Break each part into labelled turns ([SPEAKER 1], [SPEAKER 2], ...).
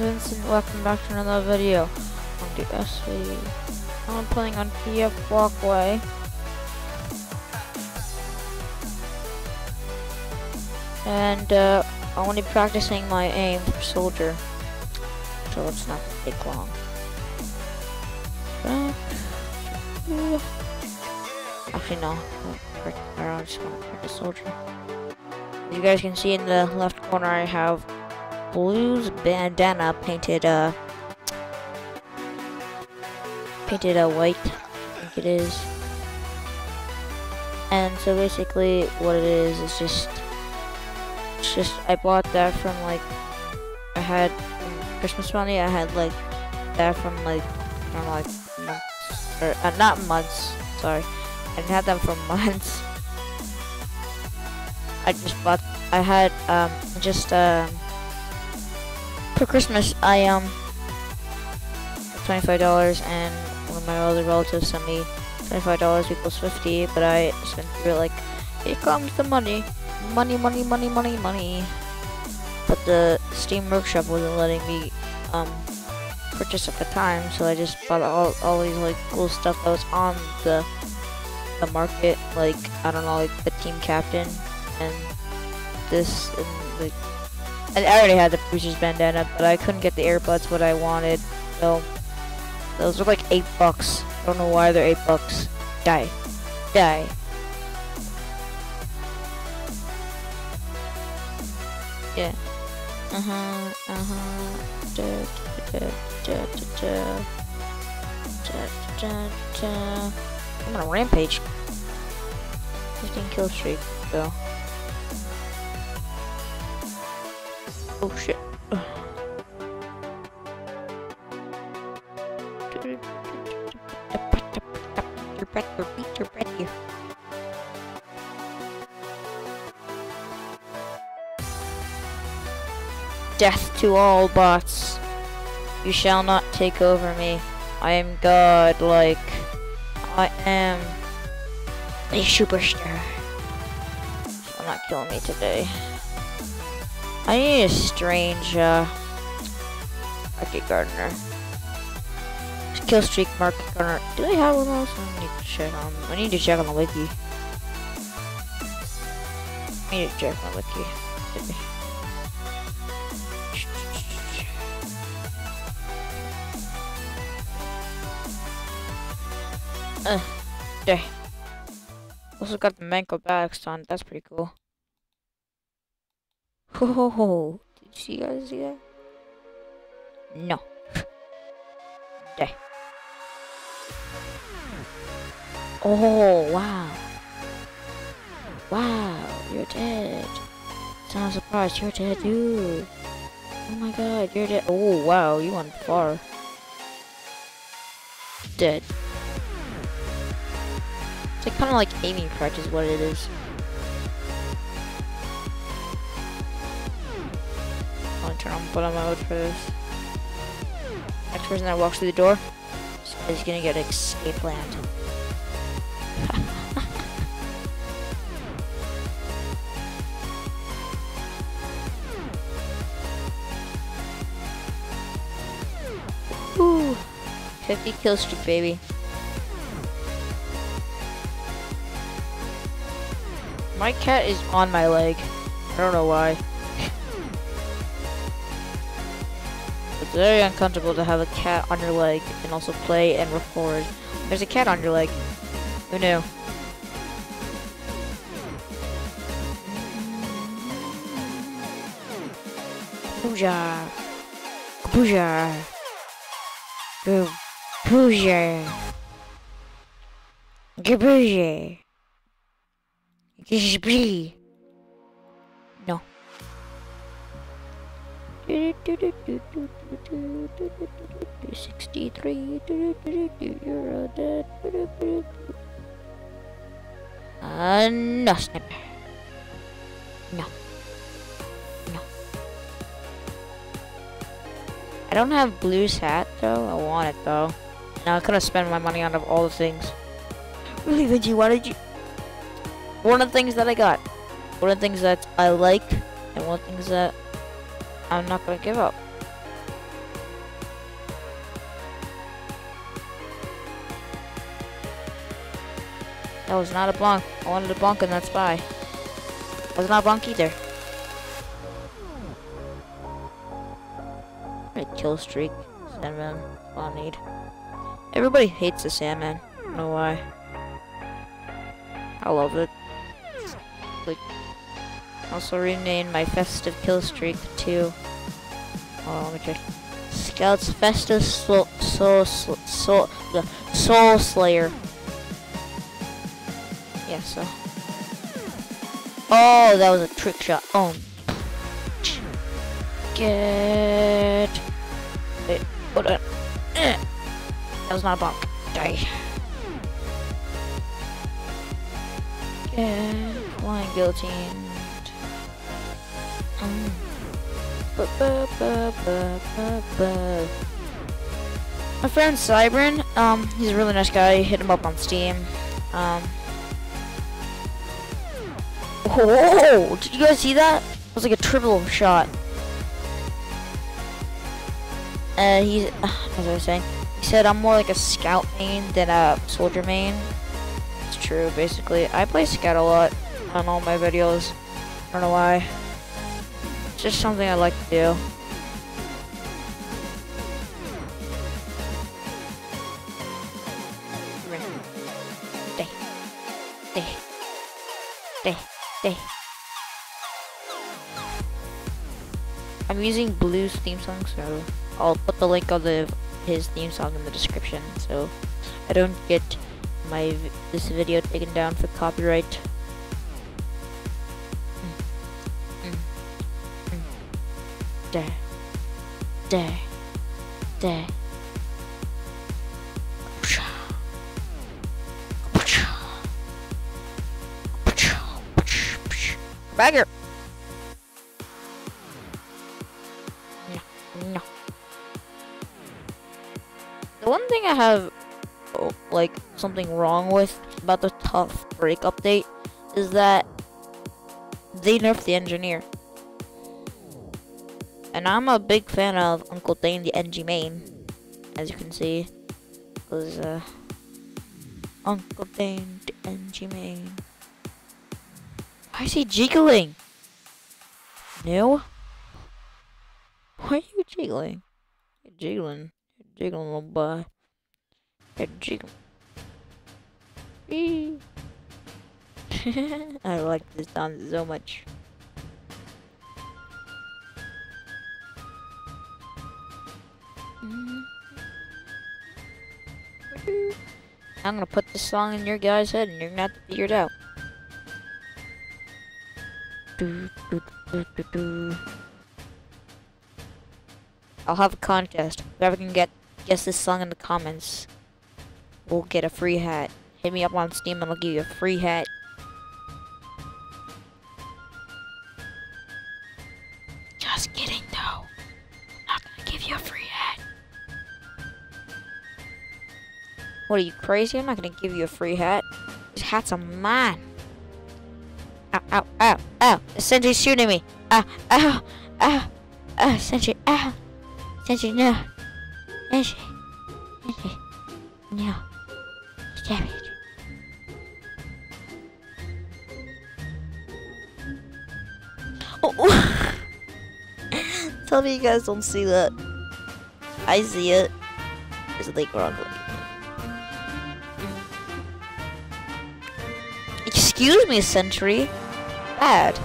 [SPEAKER 1] Vincent, welcome back to another video the SV. I'm playing on TF Walkway. And uh, I'm only practicing my aim for soldier, so it's not take long. Actually, no. I'm just gonna practice soldier. As you guys can see in the left corner, I have blues bandana painted uh painted a white I think it is. And so basically what it is is just it's just I bought that from like I had Christmas money I had like that from like from like months or uh, not months sorry. I didn't have them for months. I just bought I had um just um for Christmas, I um twenty-five dollars, and one of my other relatives sent me twenty-five dollars equals fifty. But I spent through like, here comes the money, money, money, money, money, money. But the Steam Workshop wasn't letting me um purchase at the time, so I just bought all all these like cool stuff that was on the the market, like I don't know, like the team captain and this and like I already had the Bruiser's bandana, but I couldn't get the earbuds what I wanted. So those are like eight bucks. I don't know why they're eight bucks. Die. Die. Yeah. Uh-huh. Uh-huh. Da, da, da, da, da, da, da. I'm on a rampage. 15 kill streak, though. Oh shit. Death to all bots. You shall not take over me. I am God-like. I am a superstar. I'm not killing me today. I need a strange, uh, market gardener. Kill streak market gardener. Do they have one of those? I need to check on. I need to check on the wiki. I need to check on the wiki. Uh, there. Also got the Manko bags on. That's pretty cool. Oh, did you guys see that? No. Oh, wow. Wow, you're dead. It's not a surprise, you're dead, dude. Oh my god, you're dead. Oh, wow, you went far. Dead. It's like kind of like aiming practice, what it is. Bottom mode for this. Next person that walks through the door is gonna get Escape Plan. Ooh, 50 kill streak, baby. My cat is on my leg. I don't know why. It's very uncomfortable to have a cat on your leg and also play and record. There's a cat on your leg. Who knew? Pooja. Pooja. Pooja. Gabooja. Gishbee. 63 you're dead uh, no sniper no no I don't have blue's hat though. I want it though. Now I could have spent my money on of all the things. Really Veggie why did you? One of the things that I got. One of the things that I like and one of the things that I'm not going to give up. That was not a bonk. I wanted a bonk and that's by. That was not a bonk either. A kill streak. Sandman. All need. Everybody hates the Sandman. I don't know why. I love it. It's like also renamed my festive kill streak to. Oh, let me check. Scouts Festive Soul Soul Soul the Soul Slayer. Yeah, so. Oh, that was a trick shot. Oh. Get. Wait, hold on. That was not a bonk. Die. Get. Flying guillotine. My friend Cybrin, um, he's a really nice guy. Hit him up on Steam. Um. Oh, did you guys see that? It was like a triple shot. Uh, he's, uh, as I was saying, he said I'm more like a scout main than a soldier main. It's true, basically. I play scout a lot on all my videos. I don't know why. It's just something I like to do. I'm using Blue's theme song, so I'll put the link of the his theme song in the description, so I don't get my this video taken down for copyright. There. There. There. Bagger. No, no. The one thing I have, oh, like, something wrong with about the tough break update is that they nerfed the engineer. And I'm a big fan of Uncle Dane the NG main, as you can see. Because, uh, Uncle Dane the NG main. Why is he jiggling? No? Why are you jiggling? You're jiggling. You're jiggling, little boy. You're jiggling. I like this dance so much. I'm gonna put this song in your guys' head and you're gonna have to figure it out. Do, do, do. I'll have a contest. Whoever can get guess this song in the comments will get a free hat. Hit me up on Steam and I'll give you a free hat. What are you crazy? I'm not gonna give you a free hat. This hat's are mine. Ow, ow, ow, ow. The sentry's shooting me. Ow, ow, ow, ow, sentry, ow. Sentry, no. Sentry, sentry, no. Savage. Oh. Tell me you guys don't see that. I see it. There's a lake wrong. Excuse me, Sentry. Bad.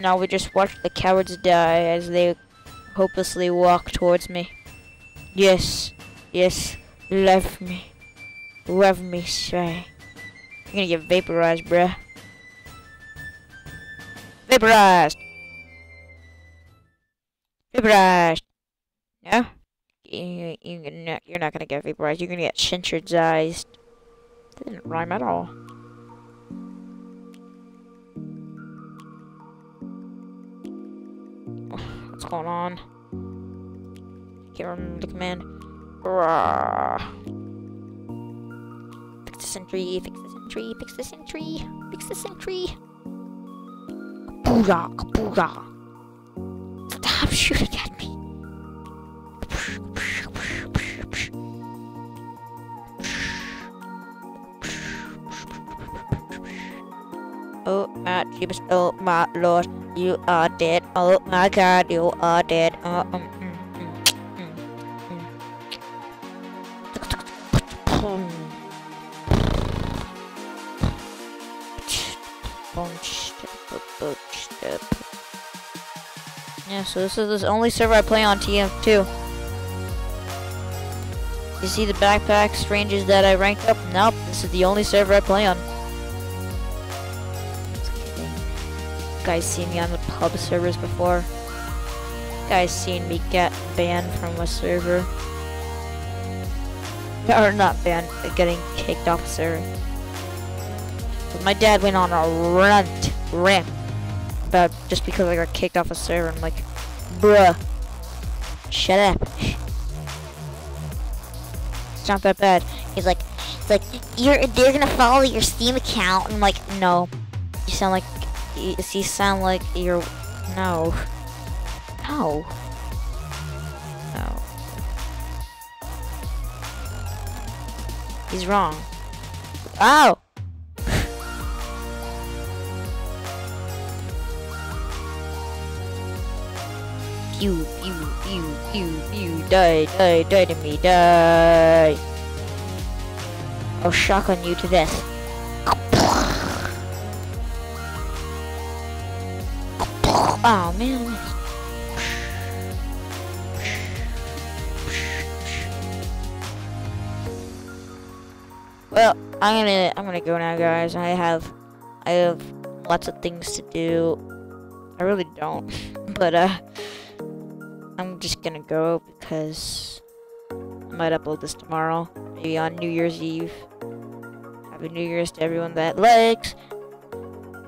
[SPEAKER 1] Now we just watch the cowards die as they hopelessly walk towards me. Yes, yes, love me. Love me, say. You're gonna get vaporized, bruh. Vaporized! Vaporized! No? You, you, you're not gonna get vaporized. You're gonna get. That didn't rhyme at all. What's going on? Can't remember the command. Fix the sentry, fix the sentry, fix the sentry, fix the sentry. Kapooga, kapooga. Stop shooting at Oh my jeebus, oh my lord, you are dead. Oh my god, you are dead. Oh, um, mm, mm, mm. Yeah, so this is the only server I play on TF2. You see the backpack strangers that I ranked up? Nope, this is the only server I play on. Guys seen me on the pub servers before. Guys seen me get banned from a server. Or not banned, getting kicked off a server. But my dad went on a rant, rant about just because I got kicked off a server. I'm like, bruh, shut up. It's not that bad. He's like, like, you're they're gonna follow your Steam account. I'm like, no, you sound like, you, you sound like you're, no, no, no. He's wrong. Oh. you, you, you, you, you, die, die, die to me, die. I'll shotgun you to death. Oh man. Well, I'm gonna I'm gonna go now, guys. I have I have lots of things to do. I really don't, but uh. I'm just gonna go because I might upload this tomorrow, maybe on New Year's Eve. Happy New Year's to everyone that likes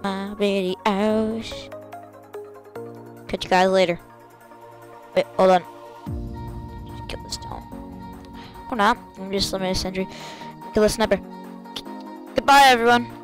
[SPEAKER 1] my videos. Catch you guys later. Wait, hold on. Just kill this stone. Or not. I'm just limited sentry. Kill the sniper. Goodbye, everyone.